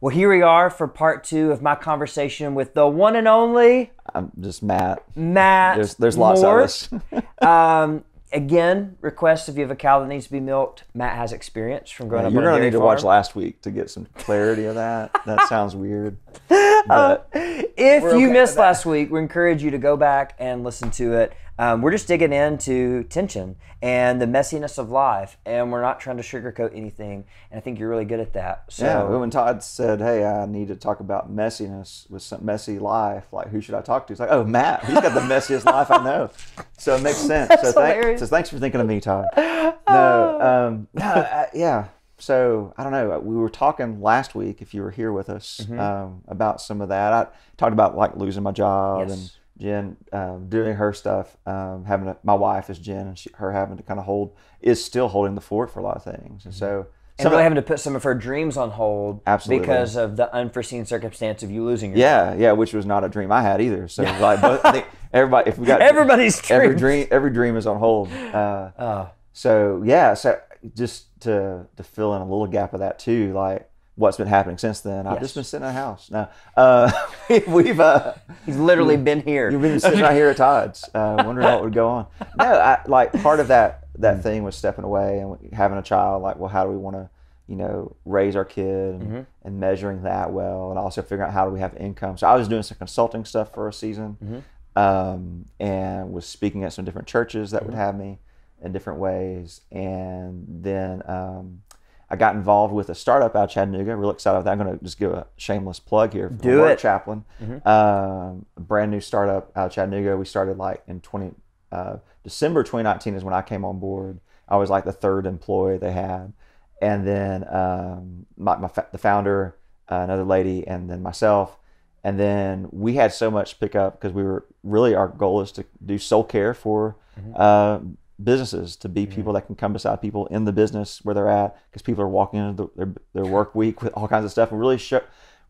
Well, here we are for part two of my conversation with the one and only I'm just Matt. Matt. There's there's lots Moore. of us. Um, again, request if you have a cow that needs to be milked. Matt has experience from growing up. You're gonna dairy need to watch last week to get some clarity of that. That sounds weird. But If you okay missed last week, we encourage you to go back and listen to it. Um, we're just digging into tension and the messiness of life, and we're not trying to sugarcoat anything. And I think you're really good at that. So yeah, when Todd said, "Hey, I need to talk about messiness with some messy life," like who should I talk to? It's like, oh, Matt. He's got the messiest life I know. So it makes sense. so, hilarious. thank, so thanks for thinking of me, Todd. No, um, no, uh, yeah. So I don't know. We were talking last week, if you were here with us, Mm-hmm. um, about some of that. I talked about like losing my job Yes. and Jen um, doing her stuff, um, having a, my wife is Jen, and she, her having to kind of hold is still holding the fort for a lot of things, and so and some of really that- having to put some of her dreams on hold Absolutely. because of the unforeseen circumstance of you losing your Yeah, yeah, which was not a dream I had either. So like, but I think everybody, if we got Everybody's every dreams. dream, every dream is on hold. Uh, Oh, so yeah, so just to to fill in a little gap of that too, like what's been happening since then. I've Yes. just been sitting in a house. Now uh, we've uh, he's literally been here. you've been sitting right here at Todd's, uh, wondering what would go on. No, I, like part of that that thing was stepping away and having a child. Like, well, how do we want to, you know, raise our kid and, and measuring that well, and also figuring out how do we have income. So I was doing some consulting stuff for a season, um, and was speaking at some different churches that would have me in different ways, and then. Um, I got involved with a startup out of Chattanooga. Real excited about that. I'm going to just give a shameless plug here. Work Do it. Chaplain, um, brand new startup out of Chattanooga. We started like in 20 uh, December 2019 is when I came on board. I was like the third employee they had, and then um, my, my fa- the founder, uh, another lady, and then myself. And then we had so much pick up because we were really our goal is to do soul care for uh, businesses to be people that can come beside people in the business where they're at because people are walking into the, their, their work week with all kinds of stuff and really show,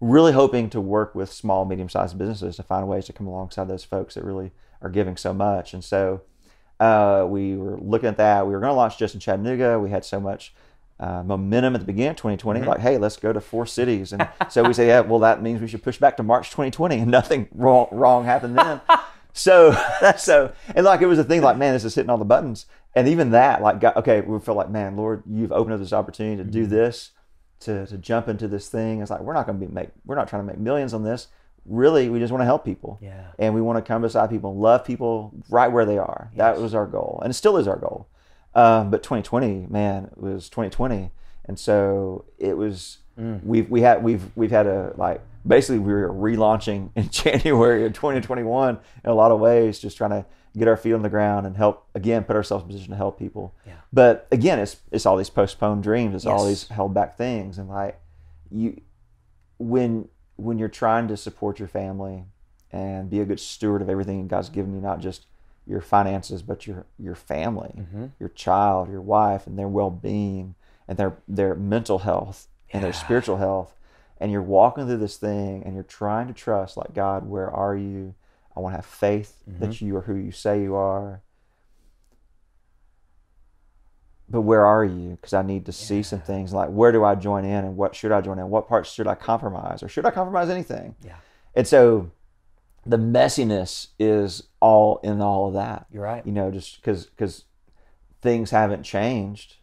really hoping to work with small medium sized businesses to find ways to come alongside those folks that really are giving so much. And so uh, we were looking at that. We were going to launch just in chattanooga. We had so much uh, momentum at the beginning of 2020 like hey let's go to four cities. And so we say yeah well that means we should push back to march 2020 and nothing wrong, wrong happened then so so and like it was a thing like man this is hitting all the buttons. And even that like got, okay we felt like man lord you've opened up this opportunity to do this to, to jump into this thing. It's like we're not going to be make we're not trying to make millions on this. Really we just want to help people. Yeah. and we want to come beside people and love people right where they are. That was our goal and it still is our goal. Um, but 2020 man it was 2020 and so it was mm. we've we had we've we've had a like basically we were relaunching in January of 2021 in a lot of ways just trying to get our feet on the ground and help again put ourselves in a position to help people. Yeah. but again it's it's all these postponed dreams. It's all these held back things. And like you when when you're trying to support your family and be a good steward of everything God's given you, not just your finances, but your your family, mm-hmm. your child, your wife, and their well being and their their mental health and their spiritual health, and you're walking through this thing and you're trying to trust, like God, where are you? I want to have faith that mm-hmm. you are who you say you are. But where are you? Because I need to see some things like where do I join in and what should I join in? What parts should I compromise or should I compromise anything? Yeah. And so the messiness is all in all of that. You're right. You know, just because because things haven't changed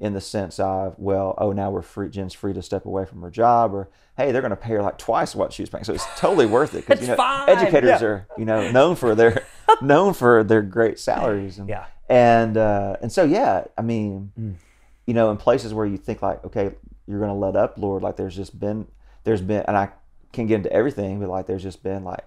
in the sense of well, oh now we're free. Jen's free to step away from her job, or hey, they're going to pay her like twice what she was paying, so it's totally worth it. Because you know, fine. educators Yeah. are you know known for their known for their great salaries and Yeah. and uh, and so yeah, I mean, Mm. you know, in places where you think like, okay, you're gonna let up, Lord. Like there's just been, there's been, and I can get into everything, but like there's just been like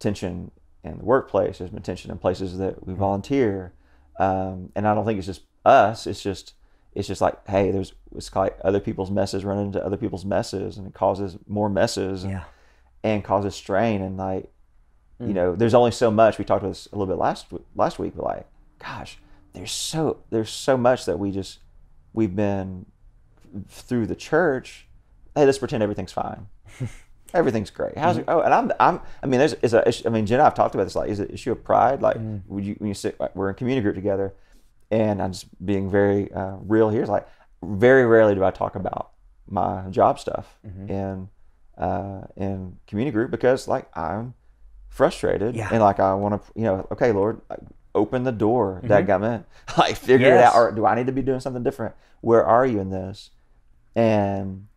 tension in the workplace. There's been tension in places that we volunteer, um, and I don't think it's just us. It's just it's just like, hey, there's it's like other people's messes run into other people's messes, and it causes more messes, and, Yeah. and causes strain, and like Mm. you know, there's only so much. We talked about this a little bit last last week, but like, gosh, there's so there's so much that we just we've been through the church. Hey, let's pretend everything's fine. Everything's great. How's it? Oh, and I'm, I'm. I mean, there's, is a. issue- I mean, Jen, and I've talked about this. Like, is it an issue of pride? Like, would you when you sit? Like, we're in community group together, and I'm just being very uh, real here. It's like, very rarely do I talk about my job stuff, and uh, in community group because like I'm frustrated Yeah. and like I want to, you know, okay, Lord, like, open the door that got me, like figure it Mm-hmm. Out, or do I need to be doing something different? Where are you in this? And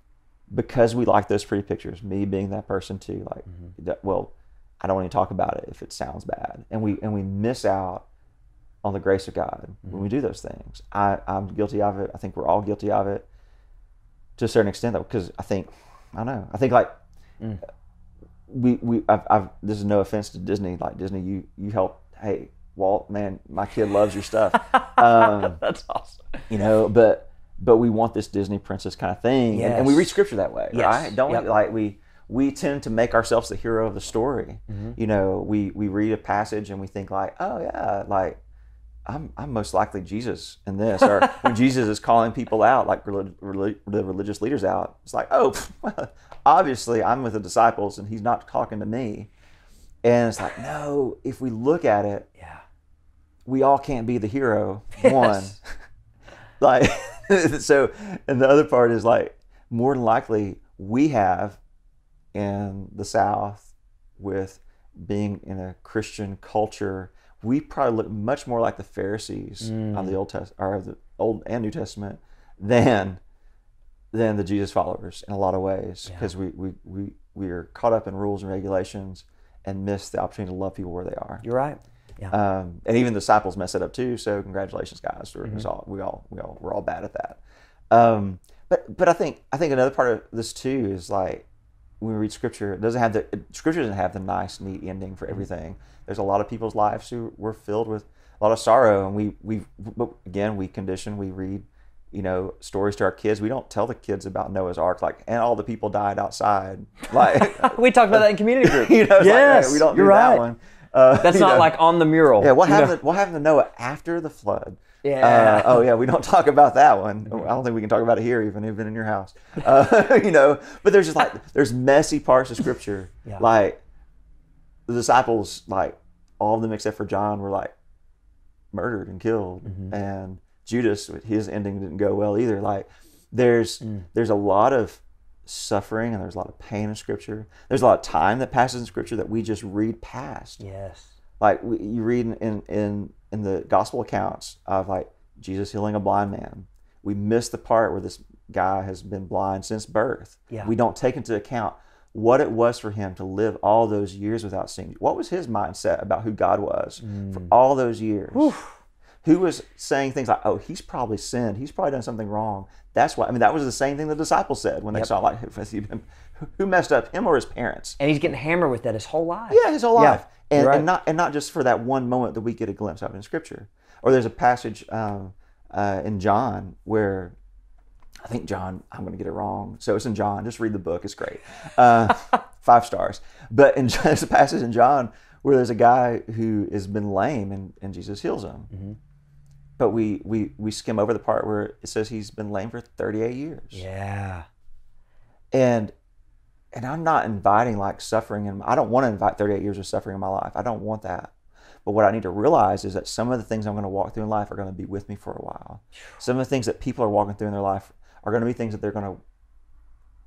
because we like those pretty pictures, me being that person too, like Mm-hmm. that. Well, I don't want to talk about it if it sounds bad, and we and we miss out on the grace of God when we do those things. I I'm guilty of it. I think we're all guilty of it to a certain extent, though, because I think I don't know. I think like we we I've, I've this is no offense to Disney. Like Disney, you you help. Hey, Walt, man, my kid loves your stuff. um, That's awesome. you know, but but we want this Disney princess kind of thing, and, and we read scripture that way, Yes. right? Don't Yep. we? Like we we tend to make ourselves the hero of the story. Mm-hmm. You know, we we read a passage and we think like, oh yeah, like I'm I'm most likely Jesus in this, or when Jesus is calling people out, like relig- relig- the religious leaders out, it's like, oh, obviously I'm with the disciples and he's not talking to me, and it's like, no, if we look at it, Yeah. we all can't be the hero. One, Yes. like so, and the other part is like more than likely we have in the South with being in a Christian culture, we probably look much more like the Pharisees of the Old Test or the Old and New Testament than than the Jesus followers in a lot of ways because we, we we we are caught up in rules and regulations and miss the opportunity to love people where they are. You're right. Yeah. Um, and even the disciples mess it up too. So congratulations, guys. We're, Mm-hmm. all, we all we all we're all bad at that. Um, but but I think I think another part of this too is like when we read scripture, it doesn't have the scripture doesn't have the nice neat ending for everything. There's a lot of people's lives who were filled with a lot of sorrow, and we we but again we condition we read you know stories to our kids. We don't tell the kids about Noah's Ark like and all the people died outside like. we talked about that in community group. You know, it's like, yes, hey, we don't you're do right. that one. Uh, That's not know. like on the mural. Yeah, what know? happened? What happened to Noah after the flood? Yeah. Uh, oh yeah, we don't talk about that one. I don't think we can talk about it here, even even in your house. Uh, you know, but there's just like there's messy parts of scripture. Yeah. Like the disciples, like all of them except for John, were like murdered and killed, Mm-hmm. and Judas, his ending didn't go well either. Like there's Mm. there's a lot of suffering and there's a lot of pain in scripture. There's a lot of time that passes in scripture that we just read past Yes. Like we, you read in, in in the gospel accounts of like Jesus healing a blind man. We miss the part where this guy has been blind since birth. Yeah. We don't take into account what it was for him to live all those years without seeing. What was his mindset about who God was mm. for all those years? Who was saying things like, "Oh, he's probably sinned. He's probably done something wrong." That's why. I mean, that was the same thing the disciples said when they saw like, has he been- who messed up, him or his parents? And he's getting hammered with that his whole life. Yeah, his whole Yeah, life, and, right. and not and not just for that one moment that we get a glimpse of in Scripture. Or there's a passage um, uh, in John where I think John. I'm going to get it wrong, so it's in John. Just read the book; it's great. Uh, five stars. But in there's a passage in John where there's a guy who has been lame, and, and Jesus heals him. Mm-hmm. But we, we we skim over the part where it says he's been lame for 38 years Yeah. and and I'm not inviting like suffering and I don't want to invite 38 years of suffering in my life. I don't want that. But what I need to realize is that some of the things I'm going to walk through in life are going to be with me for a while. Some of the things that people are walking through in their life are going to be things that they're going to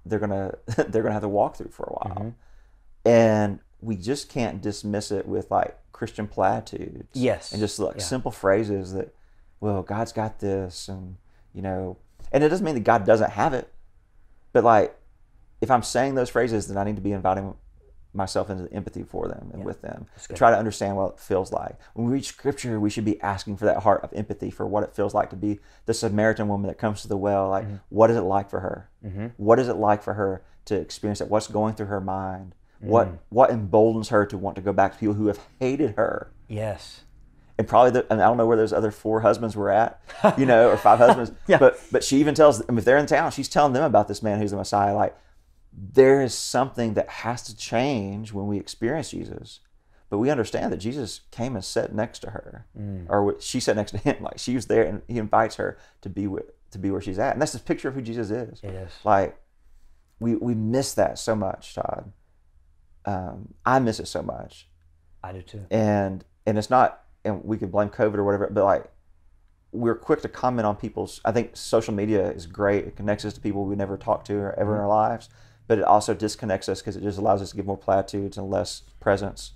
they're going to they're going to have to walk through for a while. Mm-hmm. And we just can't dismiss it with like Christian platitudes. Yes. And just like Yeah. simple phrases that well, God's got this and you know, and it doesn't mean that God doesn't have it. But like if I'm saying those phrases, then I need to be inviting myself into empathy for them and with them to try to understand what it feels like. When we read scripture, we should be asking for that heart of empathy for what it feels like to be the Samaritan woman that comes to the well. Like, mm-hmm. what is it like for her? Mm-hmm. What is it like for her to experience that? What's going through her mind? What mm. what emboldens her to want to go back to people who have hated her? Yes. And probably the, and I don't know where those other four husbands were at, you know, or five husbands. Yeah. But but she even tells them if they're in town, she's telling them about this man who's the Messiah. Like there is something that has to change when we experience Jesus. But we understand that Jesus came and sat next to her, or she sat next to him. Like she was there, and he invites her to be with to be where she's at, and that's the picture of who Jesus is. It is. Like we we miss that so much, Todd. Um, I miss it so much I do too. and and it's not and we could blame covid or whatever but like we're quick to comment on people's i think social media is great it connects us to people we never talked to or ever in mm-hmm. our lives but it also disconnects us because it just allows us to give more platitudes and less presence.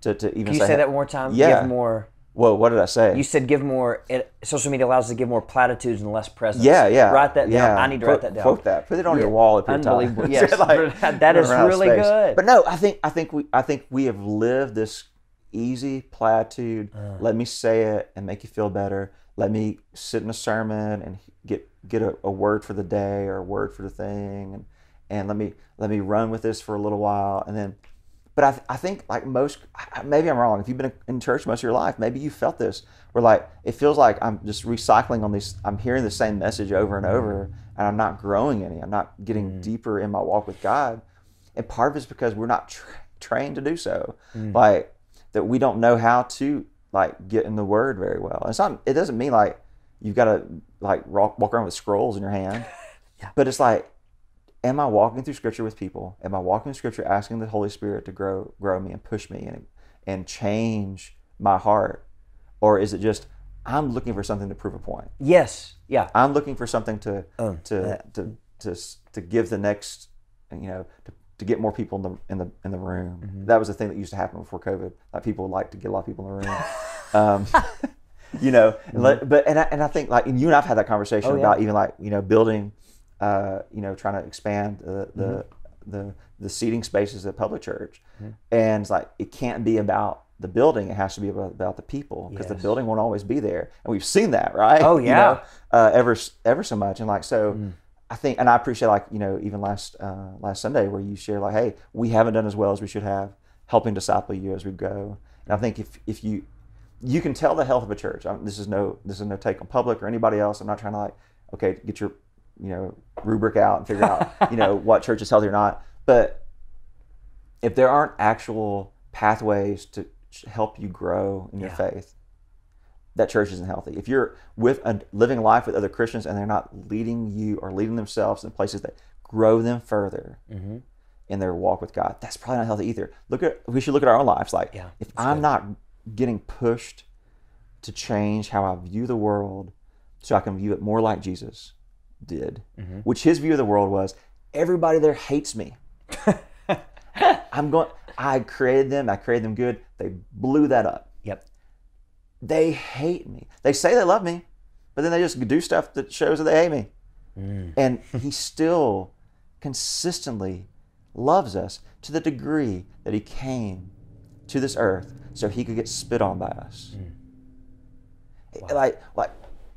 To, to even Can you say that one more time? Yeah. Give more. Whoa, what did I say? You said give more. It, social media allows us to give more platitudes and less presence. yeah, yeah. Write that yeah. down. I need to Quote- write that down. Quote that. Put it on your wall if you're Unbelievable. tired. Yes. Like, That is run out of really space. good. But no, I think I think we I think we have lived this easy platitude. Uh. Let me say it and make you feel better. Let me sit in a sermon and get get a, a word for the day or a word for the thing, and and let me let me run with this for a little while, and then. But I, th- I think like most, maybe I'm wrong. If you've been in church most of your life, maybe you felt this. Where like it feels like I'm just recycling on these. I'm hearing the same message over and over, and I'm not growing any. I'm not getting deeper in my walk with God. And part of it's because we're not tra- trained to do so. Like that we don't know how to like get in the Word very well. And it's not. It doesn't mean like you've got to like walk, walk around with scrolls in your hand. yeah. But it's like am I walking through scripture with people? Am I walking through scripture asking the Holy Spirit to grow grow me and push me and and change my heart? Or is it just I'm looking for something to prove a point? Yes. Yeah. I'm looking for something to Oh, to, that. to to to give the next you know to, to get more people in the in the in the room. Mm-hmm. That was the thing that used to happen before COVID. Like people like to get a lot of people in the room. um, you know, and let- but and I, and I think like and you and I've had that conversation Mm-hmm. Oh, yeah. about even like you know building, uh, you know, trying to expand the the Mm-hmm. the, the seating spaces at public church, and it's like it can't be about the building; it has to be about, about the people because the building won't always be there, and we've seen that, right? Oh, You yeah. know, uh, ever ever so much, and like so. I think, and I appreciate like you know even last uh, last Sunday where you share like, hey, we haven't done as well as we should have, helping disciple you as we go. And I think if if you you can tell the health of a church. i this is no this is no take on public or anybody else. I'm not trying to like okay get your you know rubric out and figure out you know what church is healthy or not. But if there aren't actual pathways to help you grow in your faith, that church isn't healthy. If you're with a, living life with other Christians and they're not leading you or leading themselves in places that grow them further Mm-hmm. in their walk with God, that's probably not healthy either. Look at we should look at our own lives. Like Yeah, if I'm good. not getting pushed to change how I view the world, so I can view it more like Jesus did, Mm-hmm. which his view of the world was everybody there hates me. I'm going. I created them. I created them good. They blew that up. They hate me. They say they love me, but then they just do stuff that shows that they hate me. Mm. And he still consistently loves us to the degree that he came to this earth so he could get spit on by us. Mm. Like, like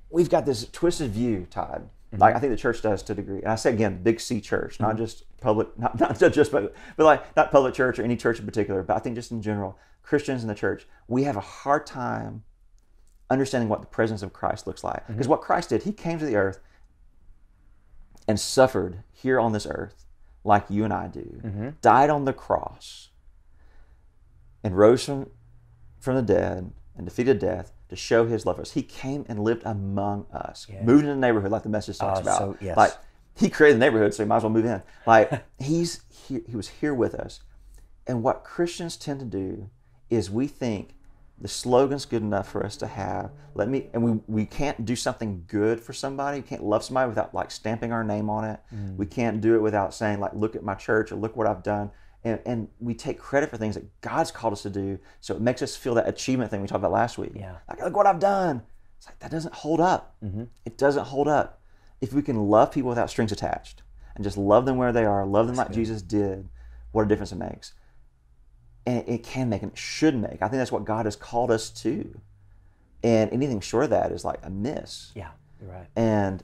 we've got this twisted view, Todd. Mm-hmm. Like I think the church does to a degree. And I say again, big C church, not mm-hmm. just public, not, not just public, but like not public church or any church in particular, but I think just in general, Christians in the church, we have a hard time understanding what the presence of Christ looks like. Mm-hmm. Because what Christ did, he came to the earth and suffered here on this earth like you and I do, mm-hmm. died on the cross, and rose from, from the dead and defeated death to show his love for us. He came and lived among us, moved in the neighborhood like the message talks Oh, about. so- yes. Like he created the neighborhood, so he might as well move in. Like he's he, he was here with us. And what Christians tend to do is we think the slogan's good enough for us to have. Let me and we, we can't do something good for somebody. We can't love somebody without like stamping our name on it. Mm. We can't do it without saying like look at my church or look what I've done. And, and we take credit for things that God's called us to do. So it makes us feel that achievement thing we talked about last week. Yeah. Like look what I've done. It's like that doesn't hold up. Mm-hmm. It doesn't hold up. If we can love people without strings attached and just love them where they are, love them like Jesus did, what a difference it makes and it can make and it should make. I think that's what God has called us to. And anything short of that is like a miss. Yeah. You're right. And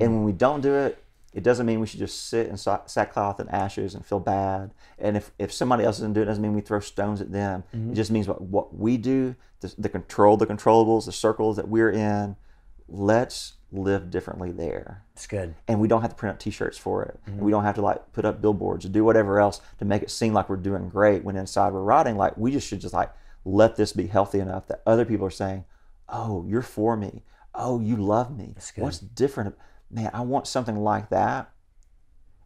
and when we don't do it, it doesn't mean we should just sit in sackcloth and ashes and feel bad. And if, if somebody else doesn't do it, it doesn't mean we throw stones at them. Mm-hmm. It just means what, what we do, the, the control, the controllables, the circles that we're in, let's live differently there. It's good. and we don't have to print up t-shirts for it. And we don't have to like put up billboards or do whatever else to make it seem like we're doing great when inside we're rotting like we just should just like let this be healthy enough that other people are saying oh you're for me. Oh you love me. What's different man i want something like that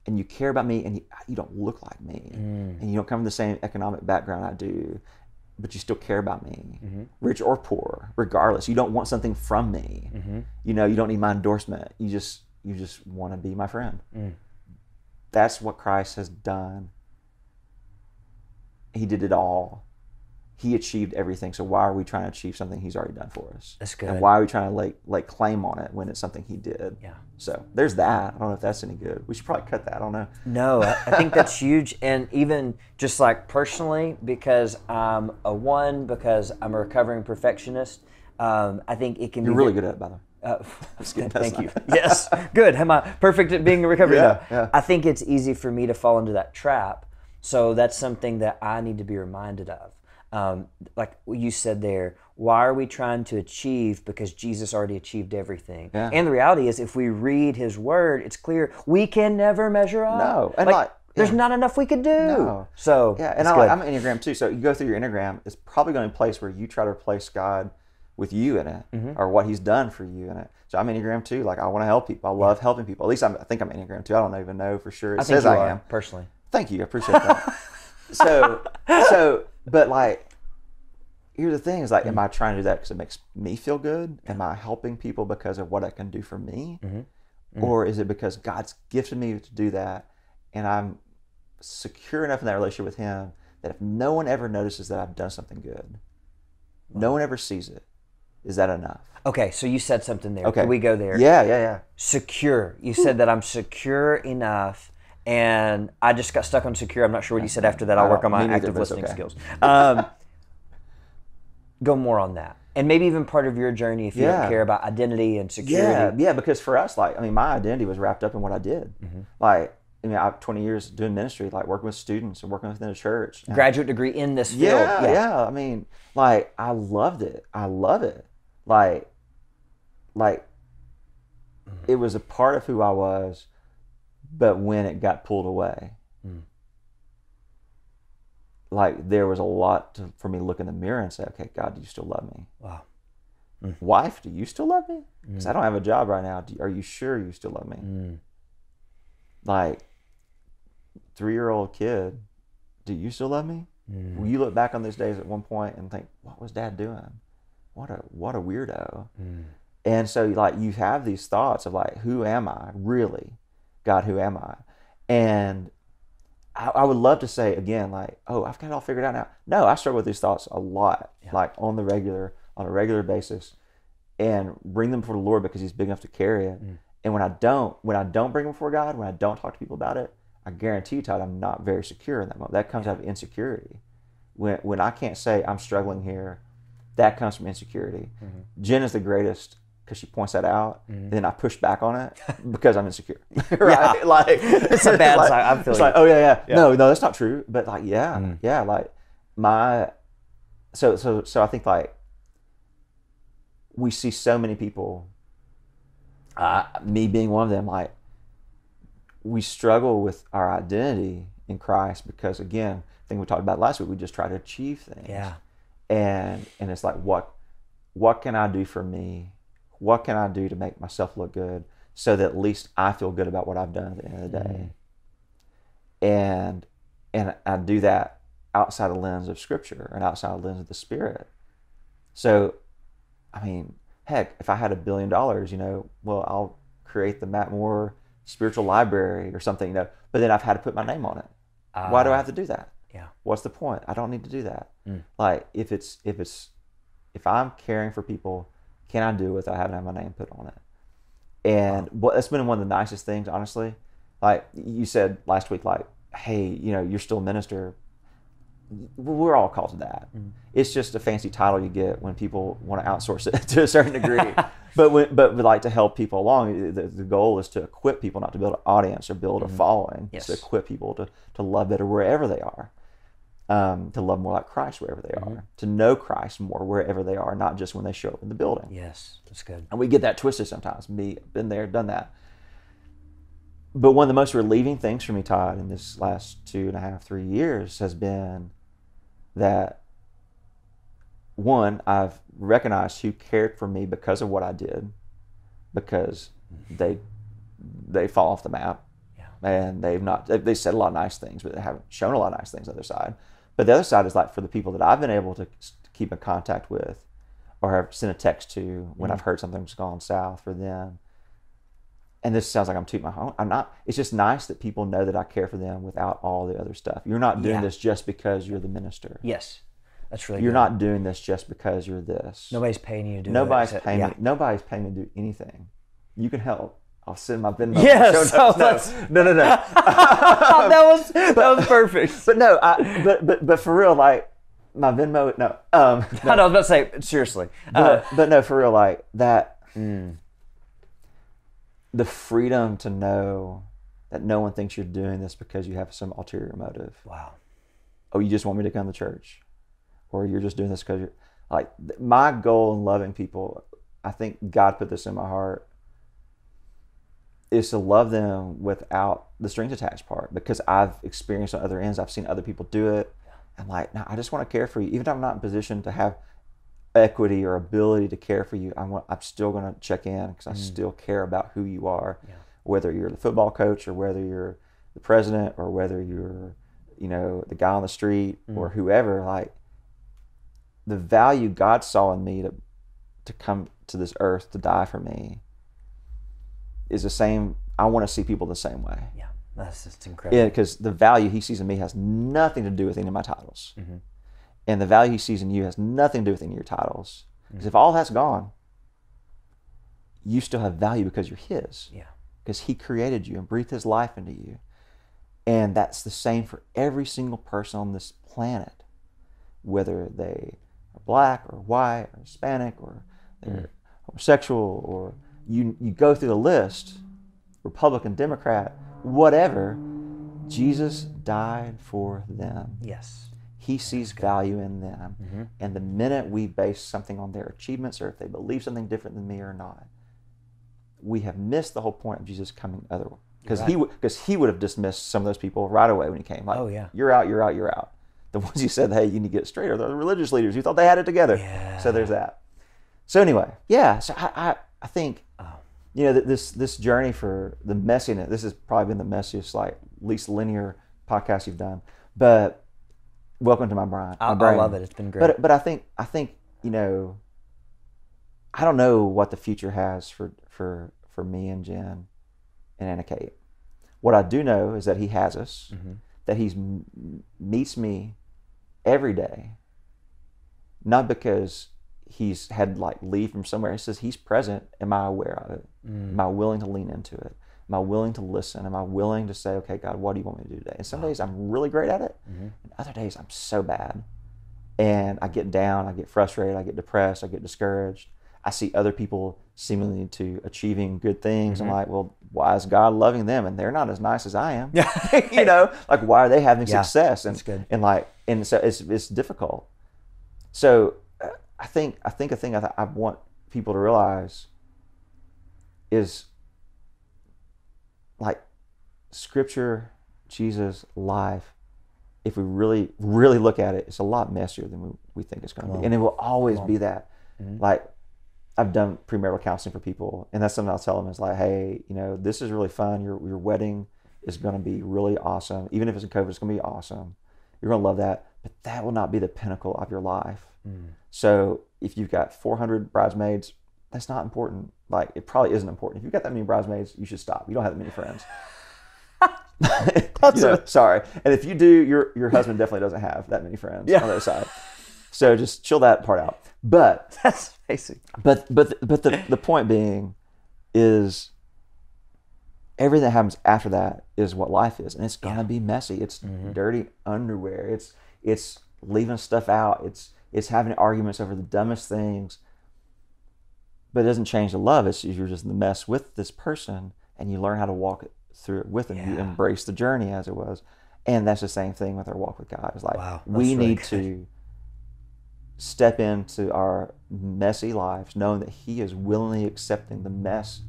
and you care about me and you, you don't look like me. And you don't come from the same economic background i do but you still care about me. Mm-hmm. Rich or poor regardless. You don't want something from me. Mm-hmm. You know you don't need my endorsement. You just you just want to be my friend. Mm. That's what Christ has done. He did it all. He achieved everything. So why are we trying to achieve something He's already done for us? That's good. And why are we trying to like like claim on it when it's something He did? Yeah. So there's that. I don't know if that's any good. We should probably cut that. I don't know. No, I I think that's huge. And even just like personally, because I'm a one, because I'm a recovering perfectionist, um, I think it can You're be really good at it, by the way. Uh, kidding. thank you. yes, good. Am I perfect at being a recovery? Yeah, No. yeah. I think it's easy for me to fall into that trap. So that's something that I need to be reminded of. Um, like you said there, why are we trying to achieve? Because Jesus already achieved everything. Yeah. And the reality is, if we read His Word, it's clear we can never measure up. No, and like- there's yeah. not enough we could do. No. So Yeah, and I, like, I'm an Enneagram two. So you go through your Enneagram, it's probably going to be a place where you try to replace God with you in it Mm-hmm. or what He's done for you in it. So I'm Enneagram two. Like I want to help people. I love helping people. At least I'm, I think I'm Enneagram two. I don't even know for sure. It I says I are, am. personally. Thank you. I appreciate that. so, so, but like, here's the thing: is like, am mm-hmm. I trying to do that because it makes me feel good? Am I helping people because of what it can do for me, mm-hmm. Mm-hmm. or is it because God's gifted me to do that, and I'm secure enough in that relationship with Him that if no one ever notices that I've done something good, no one ever sees it, is that enough? Okay, so you said something there. Okay. Can we go there? Yeah, yeah, yeah. secure. You said that I'm secure enough, and I just got stuck on secure. I'm not sure what you said after that. I'll work on my active listening okay. skills. Um, go more on that, and maybe even part of your journey if you Yeah. don't care about identity and security. Yeah, yeah, because for us, like, I mean, my identity was wrapped up in what I did. Mm-hmm. Like, I mean, I've 20 years doing ministry, like working with students and working within the church. Graduate degree in this field. yeah, yeah, I mean, like, I loved it. I love it. Like, like, Mm-hmm. it was a part of who I was, but when it got pulled away. Like, there was a lot to, for me to look in the mirror and say, okay, God, do you still love me? Wow. Wife, do you still love me? Because Mm. I don't have a job right now. Do, are you sure you still love me? Mm. like three year old kid, do you still love me? Mm. Will you look back on those days at one point and think, what was dad doing? What a what a weirdo. Mm. And so like you have these thoughts of like, who am I really? God, who am I? And I, I would love to say again, like, oh, I've got it all figured out now. No, I struggle with these thoughts a lot, like on the regular, on a regular basis, and bring them before the Lord because He's big enough to carry it. Mm. And when I don't, when I don't bring them before God, when I don't talk to people about it, I guarantee you, Todd, I'm not very secure in that moment. That comes out of insecurity. When when I can't say I'm struggling here, that comes from insecurity. Mm-hmm. Jen is the greatest because she points that out. Then I push back on it because I'm insecure. right? Like it's a bad like, side. I'm It's feeling like, oh yeah, yeah, No, no, that's not true. But like, yeah, yeah. Like my, so so so I think like we see so many people, uh, me being one of them, like we struggle with our identity in Christ because again, I think we talked about last week, we just try to achieve things. Yeah. And and it's like what what can I do for me? What can I do to make myself look good so that at least I feel good about what I've done at the end of the day? Mm-hmm. And and I do that outside the lens of scripture and outside the lens of the spirit. So I mean, heck, if I had a billion dollars, you know, well, I'll create the Matt Moore spiritual library or something, you know, but then I've had to put my name on it. Why do I ah, have to do that? Yeah. What's the point? I don't need to do that. Mm. Like if it's if it's if I'm caring for people, can I do without having to have my name put on it? And what that's been one of the nicest things, honestly. Like you said last week, like, hey, you know, you're still a minister. We're all called to that. Mm-hmm. It's just a fancy title you get when people want to outsource it to a certain degree. but when, but we like to help people along. The, the goal is to equip people, not to build an audience or build a mm-hmm. following. It's to equip people to, to love better wherever they are um, to love more like Christ wherever they are, to know Christ more wherever they are, not just when they show up in the building. Yes, that's good. And we get that twisted sometimes. Me, been there, done that. But one of the most relieving things for me, Todd, in this last two and a half, three years has been that one, I've recognized who cared for me because of what I did, because they they fall off the map, Yeah. and they've not they, they said a lot of nice things, but they haven't shown a lot of nice things on the other side. But the other side is like for the people that I've been able to, keep in contact with, or have sent a text to when I've mm-hmm. heard something's gone south for them, and this sounds like I'm tooting my horn. I'm not. It's just nice that people know that I care for them without all the other stuff. You're not doing Yeah. this just because you're the minister. Yes, that's really. You're good. not doing this just because you're this. Nobody's paying you to do Nobody's it. paying. Yeah. Me, nobody's paying me to do anything. You can help. I'll send my Venmo. Yes, Show notes. let's- no, no, no, no. that was that was perfect. but no, I, but but but for real, like my Venmo. No, um, I I was about to say seriously. Uh, but, but no, for real, like that. The freedom to know that no one thinks you're doing this because you have some ulterior motive. wow. Oh, you just want me to come to church, or you're just doing this because you're like my goal in loving people. I think God put this in my heart is to love them without the strings attached part because I've experienced on other ends. I've seen other people do it. I'm like, no, I just want to care for you, even if I'm not in position to have equity or ability to care for you. I want, I'm still going to check in because I mm. still care about who you are, whether you're the football coach or whether you're the president or whether you're, you know, the guy on the street mm. or whoever. Like, the value God saw in me to to come to this earth to die for me is the same. I want to see people the same way. Yeah, that's just incredible. Yeah, because the value he sees in me has nothing to do with any of my titles, mm-hmm. and the value he sees in you has nothing to do with any of your titles. Mm-hmm. Because if all that's gone, you still have value because you're his. Yeah. Because he created you and breathed his life into you, and that's the same for every single person on this planet, whether they are black or white or Hispanic or they're mm. homosexual or you you go through the list, Republican, Democrat, whatever. Jesus died for them. Yes. He sees value in them. Mm-hmm. And the minute we base something on their achievements or if they believe something different than me or not, we have missed the whole point of Jesus coming other because he would because he would have dismissed some of those people right away when he came. Like, Oh, yeah. you're out, you're out, you're out. The ones who said, "Hey, you need to get straight," are the religious leaders who thought they had it together. Yeah. So there's that. So anyway, yeah. So I I, I think you know this this journey for the messiness. This has probably been the messiest, like least linear podcast you've done. But welcome to my brain. I, my I love it. It's been great. But but I think I think you know. I don't know what the future has for for for me and Jen and Anna Kate. What I do know is that he has us. Mm-hmm. That he's meets me every day. Not because he's had like leave from somewhere. He says he's present. Am I aware of it? Mm. Am I willing to lean into it? Am I willing to listen? Am I willing to say, okay, God, what do you want me to do today? And some days I'm really great at it, mm-hmm. and other days I'm so bad. And I get down, I get frustrated, I get depressed, I get discouraged. I see other people seemingly to achieving good things. I'm mm-hmm. like, well, why is God loving them? And they're not as nice as I am. you know, like why are they having Yeah, success? And and like, and so it's it's difficult. So I think I think a thing I, th- I want people to realize is like scripture, Jesus, life. If we really really look at it, it's a lot messier than we, we think it's going to be, and it will always be that. Like I've done premarital counseling for people, and that's something I'll tell them is like, hey, you know, this is really fun. Your your wedding is going to be really awesome. Even if it's in COVID, it's going to be awesome. You're going to love that, but that will not be the pinnacle of your life. So if you've got 400 bridesmaids, that's not important. Like it probably isn't important. If you've got that many bridesmaids, you should stop. You don't have that many friends. You know, sorry. And if you do, your your husband definitely doesn't have that many friends Yeah. on the other side. So just chill that part out. But That's basic. but but but the the point being is everything that happens after that is what life is and it's gonna be messy it's mm-hmm. dirty underwear it's it's leaving stuff out it's it's having arguments over the dumbest things but it doesn't change the love. It's you're just in the mess with this person and you learn how to walk through it with them you embrace the journey as it was. And that's the same thing with our walk with god. It's like Wow, we really need good. to step into our messy lives knowing that he is willingly accepting the mess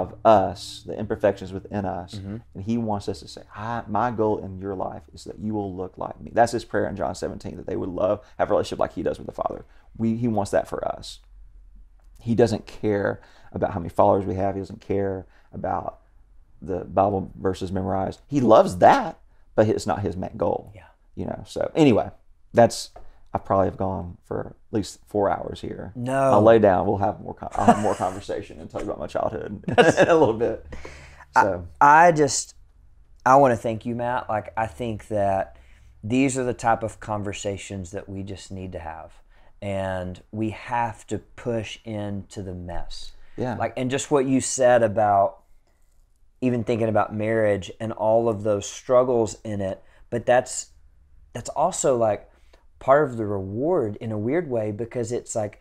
of us the imperfections within us Mm-hmm. and he wants us to say I, my goal in your life is that you will look like me. That's his prayer in john 17 that they would love have a relationship like he does with the father. We, he wants that for us. He doesn't care about how many followers we have. He doesn't care about the bible verses memorized. He loves that but it's not his main goal. Yeah. you know so anyway that's I probably have gone for at least four hours here. No. I'll lay down. We'll have more. Con- I'll have more conversation and talk about my childhood in a little bit. So I just I want to thank you, Matt. Like I think that these are the type of conversations that we just need to have, and we have to push into the mess. yeah, Like and just what you said about even thinking about marriage and all of those struggles in it, but that's that's also like part of the reward in a weird way because it's like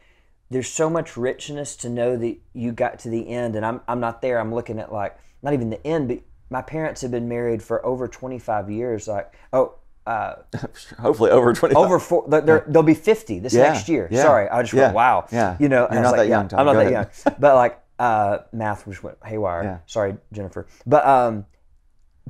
there's so much richness to know that you got to the end and I'm I'm not there. I'm looking at like not even the end, but my parents have been married for over 25 years like oh uh, hopefully over twenty. over four they'll be 50 this Yeah, next year yeah, sorry i just yeah, went wow yeah. you know You're not like, that young, Todd. i'm not Go that ahead. young but like uh, math just went haywire Yeah. sorry jennifer but um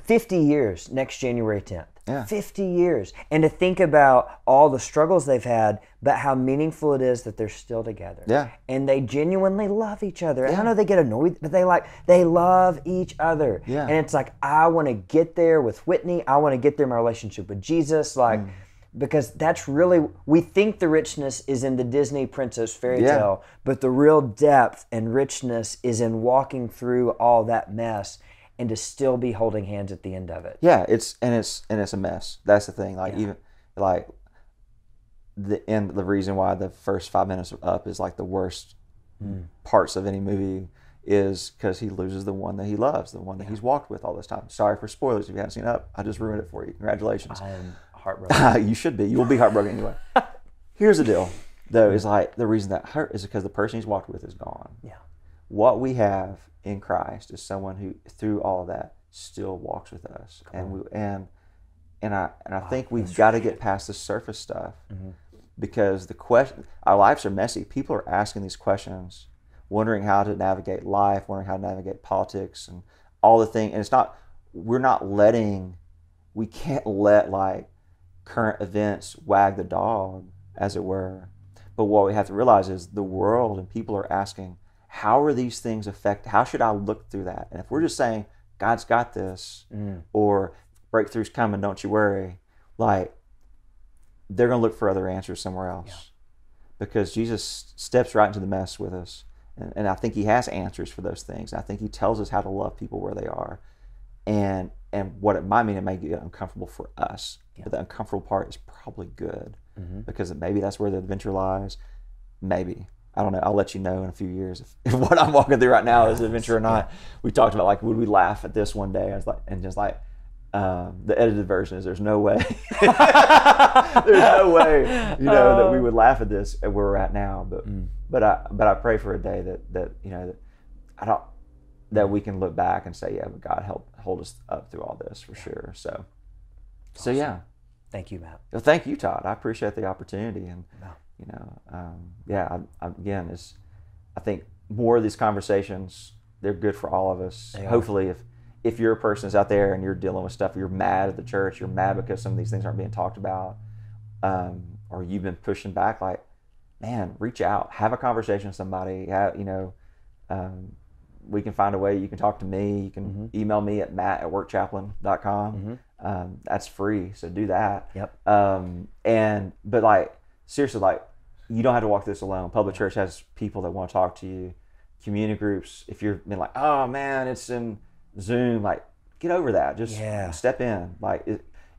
50 years next january 10th Yeah. 50 years and to think about all the struggles they've had but how meaningful it is that they're still together Yeah. and they genuinely love each other and i know they get annoyed but they like they love each other Yeah. and it's like i want to get there with whitney i want to get there in my relationship with jesus like Mm. because that's really we think the richness is in the disney princess fairy Yeah. tale but the real depth and richness is in walking through all that mess and to still be holding hands at the end of it Yeah, it's and it's and it's a mess. That's the thing. Like even like the end. The reason why the first five minutes of Up is like the worst hmm. parts of any movie is because he loses the one that he loves, the one that he's walked with all this time. Sorry for spoilers if you haven't seen Up. I just ruined it for you. Congratulations. i am heartbroken you should be. You will be heartbroken anyway. Here's the deal, though, is like the reason that hurt is because the person he's walked with is gone. yeah What we have in Christ is someone who, through all of that, still walks with us, and we and and I and I think we've got to get past the surface stuff because the question, our lives are messy. People are asking these questions, wondering how to navigate life, wondering how to navigate politics, and all the thing. And it's not we're not letting we can't let like current events wag the dog, as it were. But what we have to realize is the world and people are asking, how are these things affect? How should I look through that? And if we're just saying God's got this, mm. or breakthrough's coming, don't you worry, like they're going to look for other answers somewhere else, because Jesus steps right into the mess with us, and, and I think He has answers for those things. I think He tells us how to love people where they are, and and what it might mean it may get uncomfortable for us but the uncomfortable part is probably good mm-hmm. because maybe that's where the adventure lies maybe i don't know. I'll let you know in a few years if, if what i'm walking through right now is an adventure or not. We talked about like would we laugh at this one day? I was like and just like um, the edited version is there's no way. There's no way you know that we would laugh at this at where we're at now but but i but i pray for a day that that you know that i don't that we can look back and say yeah but god help hold us up through all this for sure. So so yeah. Thank you matt. Well, thank you todd. I appreciate the opportunity and. You know um, yeah I, I, again is i think more of these conversations they're good for all of us They are. hopefully if if you're a person that's out there and you're dealing with stuff you're mad at the church you're mad because some of these things aren't being talked about um, or you've been pushing back like man reach out have a conversation with somebody have, you know um, we can find a way you can talk to me you can Mm-hmm. email me at matt at workchaplain.com um, that's free so do that Yep. um, and but like seriously like you don't have to walk this alone. Public church has people that want to talk to you. Community groups if you've been like oh man it's in zoom like get over that. Just Yeah. step in. Like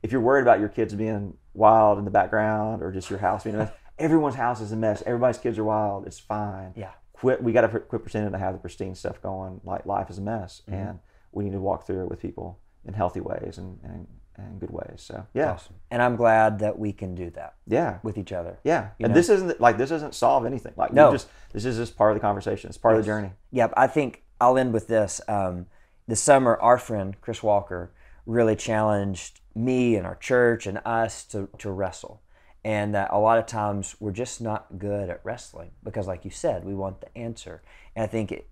if you're worried about your kids being wild in the background or just your house being a mess everyone's house is a mess. Everybody's kids are wild. It's fine. Yeah. quit we got to quit pretending to have the pristine stuff going. Like life is a mess Mm-hmm. and we need to walk through it with people in healthy ways and, and, and good ways so yeah awesome and i'm glad that we can do that yeah with each other yeah and know? this isn't like this doesn't solve anything like we No. just this is just part of the conversation it's part of the journey Yep, I think I'll end with this. Um, this summer, our friend Chris Walker really challenged me and our church and us to, to wrestle. And that a lot of times we're just not good at wrestling because, like you said, we want the answer. And I think it,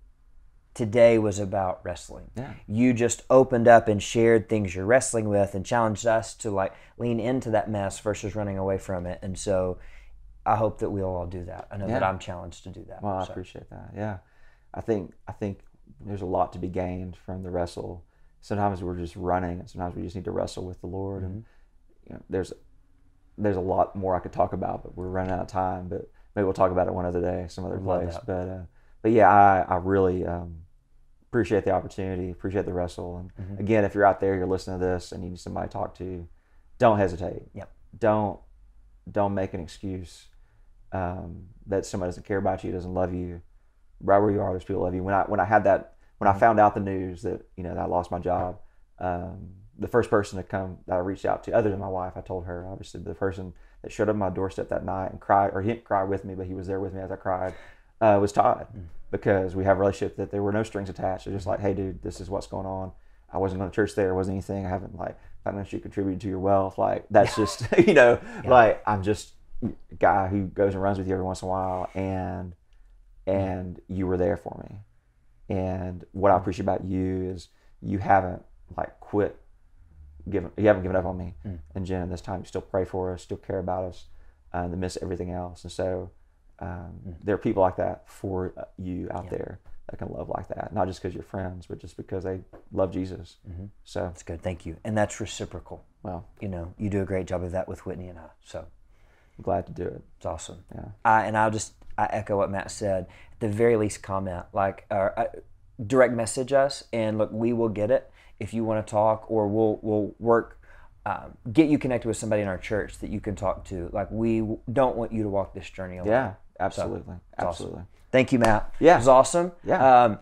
today was about wrestling. Yeah. You just opened up and shared things you're wrestling with and challenged us to like lean into that mess versus running away from it. And so I hope that we'll all do that. I know that I'm challenged to do that. well i appreciate that yeah i think i think there's a lot to be gained from the wrestle sometimes we're just running and sometimes we just need to wrestle with the lord and Mm-hmm. you know there's there's a lot more I could talk about, but we're running out of time. But maybe we'll talk about it one other day, some other Love place. that. But uh, but yeah, I I really um, appreciate the opportunity, appreciate the wrestle, and Mm-hmm. again, if you're out there, you're listening to this, and you need somebody to talk to, don't hesitate. Yep. Don't don't make an excuse um, that somebody doesn't care about you, doesn't love you. Right where you are, there's people love you. When I when I had that when Mm-hmm. I found out the news that you know that I lost my job, um, the first person to come that I reached out to, other than my wife, I told her obviously the person that showed up at my doorstep that night and cried, or he didn't cry with me, but he was there with me as I cried, uh, was Todd, Mm. Because we have a relationship that there were no strings attached. It's just like, hey, dude, this is what's going on. I wasn't going to church there. wasn't anything. I haven't like financially contributed to your wealth. Like that's just you know, like I'm just a guy who goes and runs with you every once in a while, and and you were there for me. And what I appreciate about you is you haven't like quit given you haven't given up on me and Jen this time you still pray for us still care about us uh, midst of everything else and so um, there are people like that for uh, you out there that can love like that not just because you're friends but just because they love Jesus so That's good. Thank you. And that's reciprocal. well You know, you do a great job of that with Whitney and I. So I'm glad to do it it's awesome. Yeah. I, and I'll just I echo what Matt said. At the very least, comment like or uh, direct message us, and look, we will get it if you want to talk, or we'll we'll work. Um, get you connected with somebody in our church that you can talk to. Like we don't want you to walk this journey alone. yeah absolutely awesome. absolutely Thank you, Matt. Yeah. it was awesome. Yeah. um,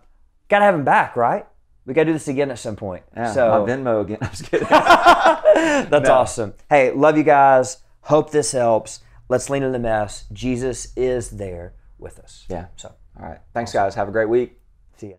gotta have him back, right? We gotta do this again at some point. yeah so my Venmo again I'm just kidding That's awesome. Hey, love you guys. Hope this helps. Let's lean in the mess. Jesus is there with us. Yeah. So, all right thanks guys have a great week see ya.